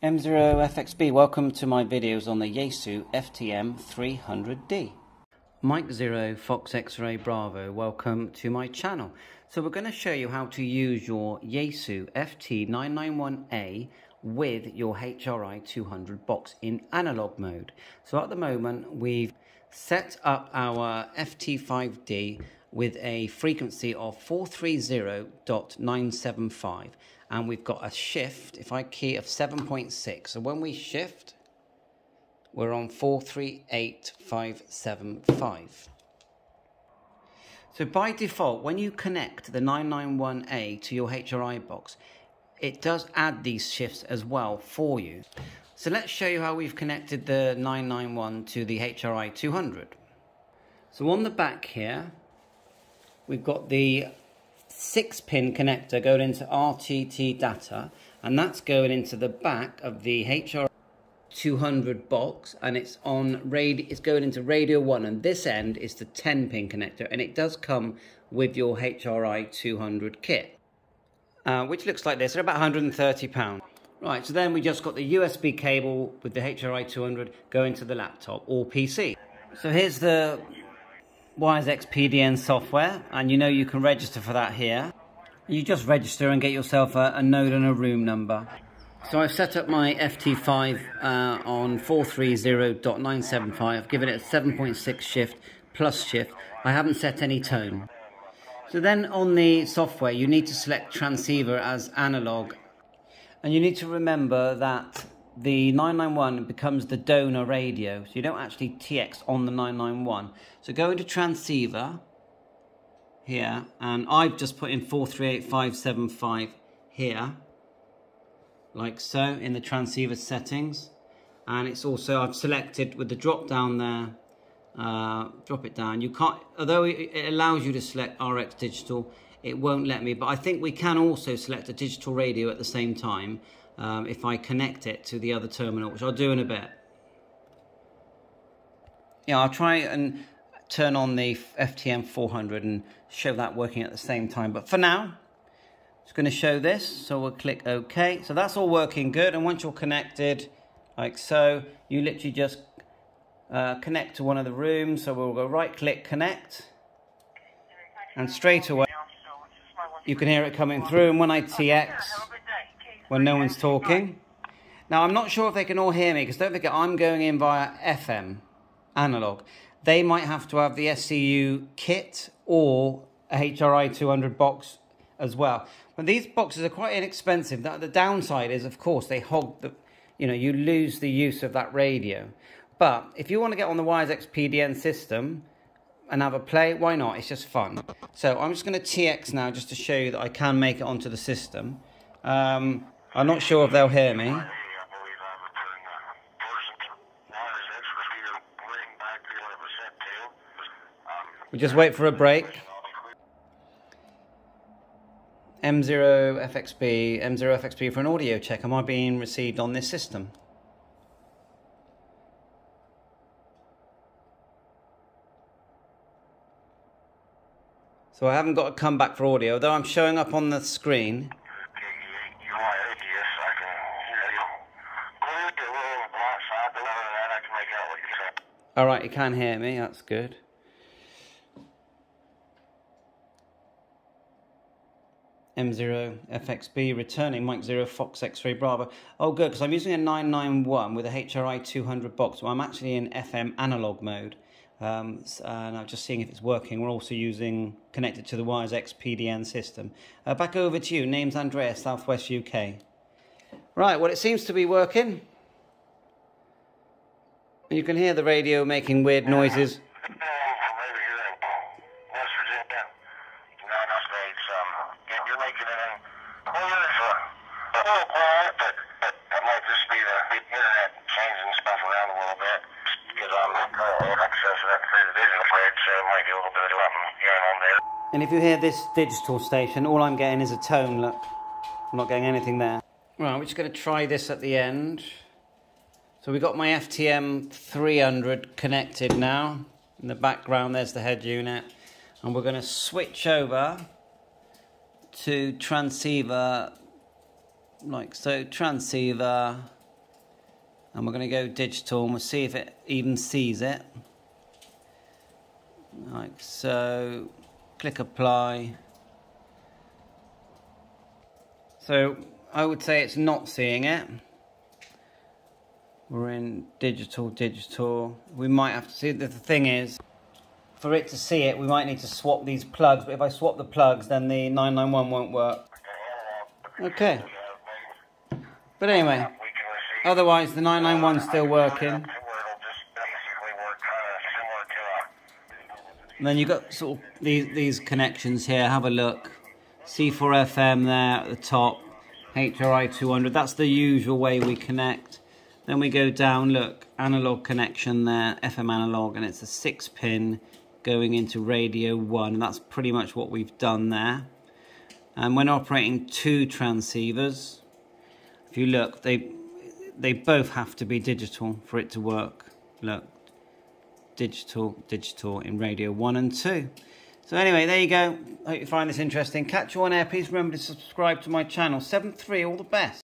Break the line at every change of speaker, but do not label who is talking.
M0FXB, welcome to my videos on the Yaesu FTM 300D. Mike Zero Fox X-Ray Bravo, welcome to my channel. So we're going to show you how to use your Yaesu FT991A with your HRI 200 box in analog mode. So at the moment we've set up our FT5D with a frequency of 430.975 and we've got a shift, if I key, of 7.6. So when we shift, we're on 438575. So by default, when you connect the 991A to your HRI box, it does add these shifts as well for you. So let's show you how we've connected the 991 to the HRI 200. So on the back here, we've got the six pin connector going into RTT data and that's going into the back of the HR 200 box and it's on radio it's going into radio 1 and this end is the 10 pin connector and it does come with your HRI 200 kit uh, which looks like this they're about 130 pounds. Right so then we just got the USB cable with the HRI 200 going to the laptop or PC so here's the WiresX PDN software, and you know you can register for that here. You just register and get yourself a, a node and a room number. So I've set up my FT5 uh, on 430.975, I've given it a 7.6 shift plus shift. I haven't set any tone. So then on the software, you need to select transceiver as analog. And you need to remember that the 991 becomes the donor radio. So you don't actually TX on the 991. So go into transceiver here, and I've just put in 438575 here, like so, in the transceiver settings. And it's also, I've selected with the drop down there, uh, drop it down. You can't, although it allows you to select RX digital, it won't let me. But I think we can also select a digital radio at the same time um, if I connect it to the other terminal, which I'll do in a bit. Yeah, I'll try and turn on the FTM 400 and show that working at the same time. But for now, I'm going to show this. So we'll click OK. So that's all working good. And once you're connected, like so, you literally just uh, connect to one of the rooms. So we'll go right click connect. And straight away, you can hear it coming through. And when I TX, when no one's talking. Now, I'm not sure if they can all hear me because don't forget, I'm going in via FM, analog. They might have to have the SCU kit or a HRI 200 box as well. But these boxes are quite inexpensive. That the downside is, of course, they hog the, you know, you lose the use of that radio. But if you want to get on the WiresX PDN system and have a play, why not? It's just fun. So I'm just going to TX now just to show you that I can make it onto the system. Um, I'm not sure if they'll hear me. We just wait for a break. M0FXB, M0FXB for an audio check. Am I being received on this system? So I haven't got a come back for audio, though I'm showing up on the screen. All right, you can hear me. That's good. M0 FXB returning Mike 0 Fox X3 Bravo. Oh good, because I'm using a 991 with a HRI 200 box. So I'm actually in FM analog mode. Um, and I'm just seeing if it's working. We're also using connected to the WiresX PDN system. Uh, back over to you. Name's Andreas, Southwest UK. Right, well it seems to be working. You can hear the radio making weird noises. And if you hear this digital station, all I'm getting is a tone, look. I'm not getting anything there. Right, we're just going to try this at the end. So we've got my FTM 300 connected now. In the background, there's the head unit. And we're going to switch over to transceiver, like so, transceiver, And we're going to go digital and we'll see if it even sees it. Like so. Click apply. So I would say it's not seeing it. We're in digital, digital. We might have to see, the thing is, for it to see it, we might need to swap these plugs. But if I swap the plugs, then the 991 won't work. Okay. But anyway, otherwise the 991's still working. And then you've got sort of these, these connections here. Have a look. C4FM there at the top. HRI 200. That's the usual way we connect. Then we go down, look, analog connection there, FM analog, and it's a six pin going into radio one. And that's pretty much what we've done there. And when operating two transceivers, if you look, they they both have to be digital for it to work. Look, digital, digital in radio 1 and 2. So anyway, there you go. Hope you find this interesting. Catch you on air. Please remember to subscribe to my channel. 7-3, all the best.